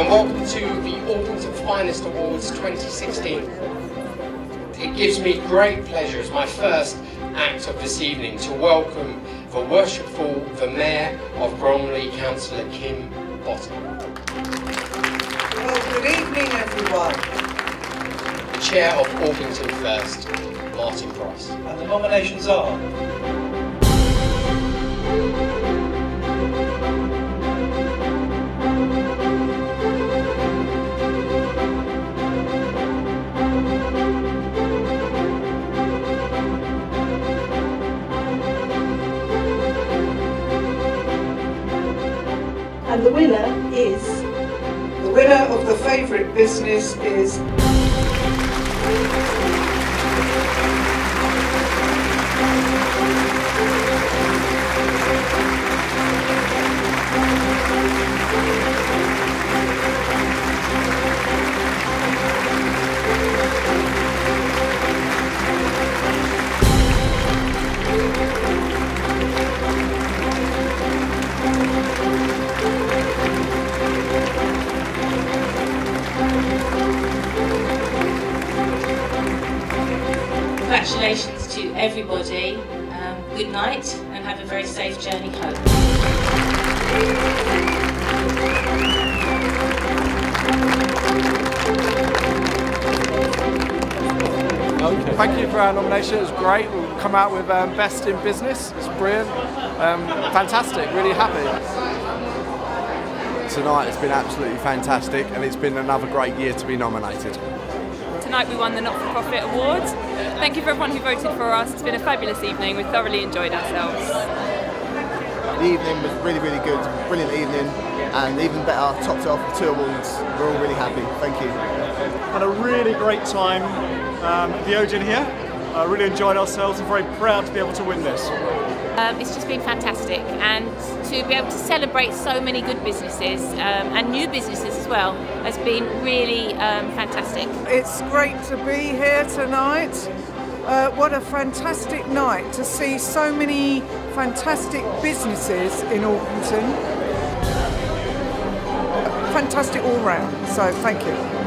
to the Orpington Finest Awards 2016. It gives me great pleasure as my first act of this evening to welcome the worshipful, the Mayor of Bromley, Councillor Kim Botting. Well, good evening, everyone. The Chair of Orpington First, Martin Price. And the nominations are And the winner is the winner of the favourite business is Congratulations to everybody. Um, good night and have a very safe journey home. Thank you for our nomination. It was great. We'll come out with um, best in business. It's brilliant. Um, fantastic. Really happy. Tonight has been absolutely fantastic and it's been another great year to be nominated. Tonight we won the Not For Profit Award. Thank you for everyone who voted for us. It's been a fabulous evening. We thoroughly enjoyed ourselves. The evening was really, really good. Brilliant evening. And even better, topped it off with two awards. We're all really happy. Thank you. Had a really great time um, at the Odeon here. Uh, really enjoyed ourselves and very proud to be able to win this. Um, it's just been fantastic and to be able to celebrate so many good businesses um, and new businesses as well has been really um, fantastic. It's great to be here tonight. Uh, what a fantastic night to see so many fantastic businesses in Orpington. Fantastic all round, so thank you.